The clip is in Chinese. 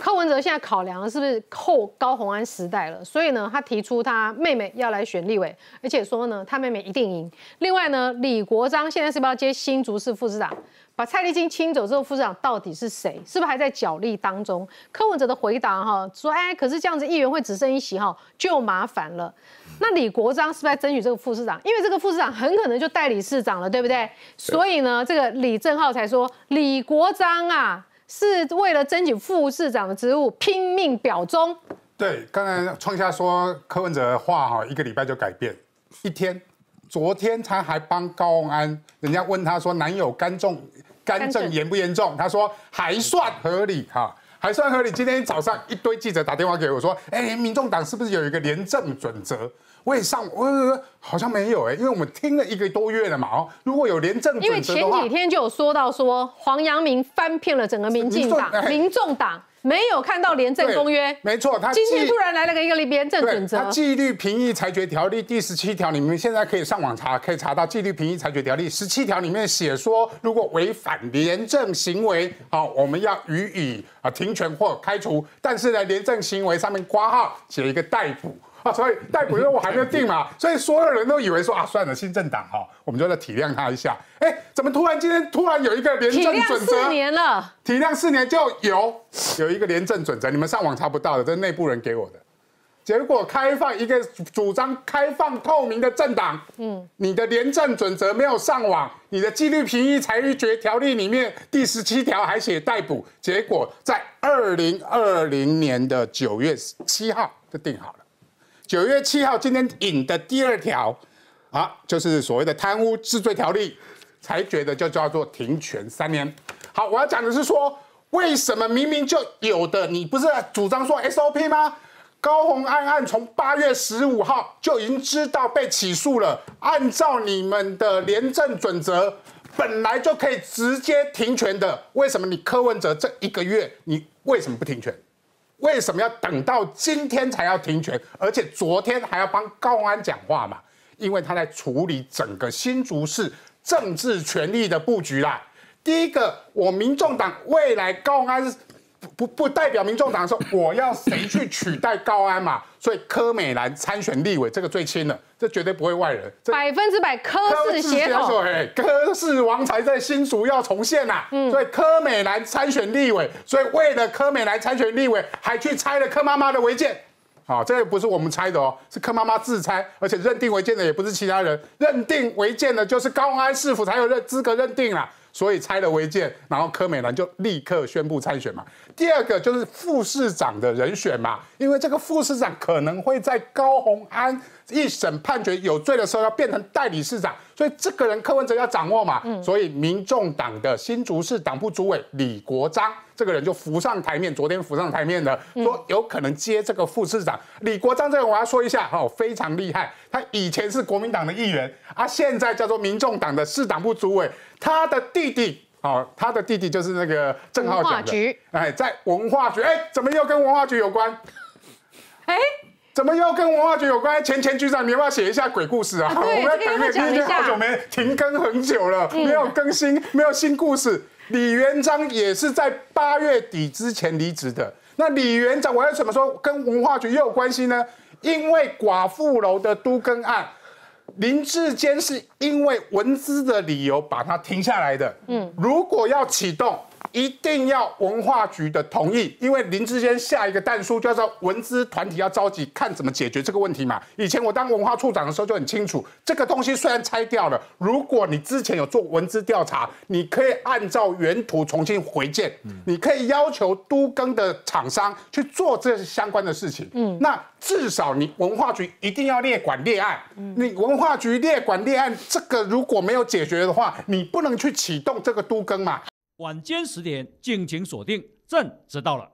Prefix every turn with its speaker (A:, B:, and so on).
A: 柯文哲现在考量是不是后高虹安时代了？所以呢，他提出他妹妹要来选立委，而且说呢，他妹妹一定赢。另外呢，李国章现在是不是要接新竹市副市长？把蔡立青清走之后，副市长到底是谁？是不是还在角力当中？柯文哲的回答哈说，哎，可是这样子议员会只剩一席哈，就麻烦了。那李国章是不是在争取这个副市长？因为这个副市长很可能就代理市长了，对不对？所以呢，这个李正浩才说，李国章啊。是为了争取副市长的职务拼命表忠。
B: 对，刚才创下说柯文哲的话哈，一个礼拜就改变一天。昨天他还帮高安，人家问他说男友肝重肝症严不严重？他说还算合理哈，还算合理。今天早上一堆记者打电话给我说，哎，民众党是不是有一个廉政准则？我也上，我好像没有哎，因为我们听了一个多月了嘛哦，如果有廉政
A: 因为前几天就有说到说黄阳明翻骗了整个民进党、民众党，没有看到廉政公约，
B: 没错，他
A: 今天突然来了个一个廉政准则，
B: 他纪律评议裁决条例第十七条，你们现在可以上网查，可以查到纪律评议裁决条例十七条里面写说，如果违反廉政行为，好，我们要予以啊停权或开除，但是呢，廉政行为上面挂号写一个逮捕。啊，所以逮捕任务还没有定嘛，所以所有人都以为说啊，算了，新政党哈，我们就再体谅他一下。哎，怎么突然今天突然有一个廉政准则？
A: 体谅四年了，
B: 体谅四年就有有一个廉政准则，你们上网查不到的，这是内部人给我的。结果开放一个主张开放透明的政党，嗯，你的廉政准则没有上网，你的纪律评议裁决条例里面第十七条还写逮捕，结果在二零二零年的九月七号就定好了。九月七号，今天引的第二条，啊，就是所谓的贪污治罪条例，裁决的就叫做停权三年。好，我要讲的是说，为什么明明就有的，你不是主张说 SOP 吗？高红安案从八月十五号就已经知道被起诉了，按照你们的廉政准则，本来就可以直接停权的，为什么你柯文哲这一个月，你为什么不停权？为什么要等到今天才要停权？而且昨天还要帮高安讲话嘛？因为他在处理整个新竹市政治权力的布局啦。第一个，我民众党未来高安。不不代表民众党说我要谁去取代高安嘛？所以柯美兰参选立委这个最轻了，这绝对不会外人，
A: 百分之百柯氏协同。
B: 柯氏王才在新竹要重现呐，所以柯美兰参选立委，所以为了柯美兰参选立委，还去拆了柯妈妈的违建。好，这个不是我们猜的哦，是柯妈妈自拆，而且认定违建的也不是其他人，认定违建的就是高安市府才有认资格认定啦。所以拆了违建，然后柯美兰就立刻宣布参选嘛。第二个就是副市长的人选嘛，因为这个副市长可能会在高鸿安一审判决有罪的时候要变成代理市长，所以这个人柯文哲要掌握嘛。所以民众党的新竹市党部主委李国章这个人就浮上台面，昨天浮上台面的说有可能接这个副市长。李国章这个我要说一下哦，非常厉害，他以前是国民党的议员啊，现在叫做民众党的市党部主委。他的弟弟，哦，他的弟弟就是那个郑浩讲的，哎，在文化局，哎，怎么又跟文化局有关？哎，怎么又跟文化局有关？前前局长，你要不要写一下鬼故事啊？
A: 我们要
B: 等你，好久没停更很久了，没有更新，没有新故事。李元璋也是在八月底之前离职的。那李元璋，我要怎么说跟文化局又有关系呢？因为寡妇楼的都更案。林志坚是因为文资的理由把它停下来的。嗯，如果要启动。一定要文化局的同意，因为林志坚下一个弹书叫做文资团体要着急看怎么解决这个问题嘛。以前我当文化处长的时候就很清楚，这个东西虽然拆掉了，如果你之前有做文资调查，你可以按照原图重新回建，你可以要求都更的厂商去做这相关的事情。嗯，那至少你文化局一定要列管列案，嗯你文化局列管列案，这个如果没有解决的话，你不能去启动这个都更嘛。
C: 晚间十点，敬请锁定，朕知道了。